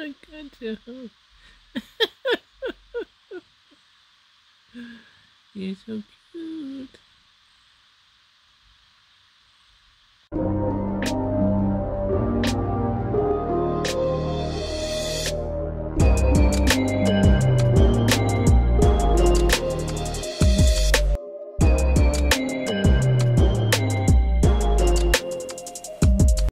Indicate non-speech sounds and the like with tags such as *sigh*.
I can't You're okay. *laughs*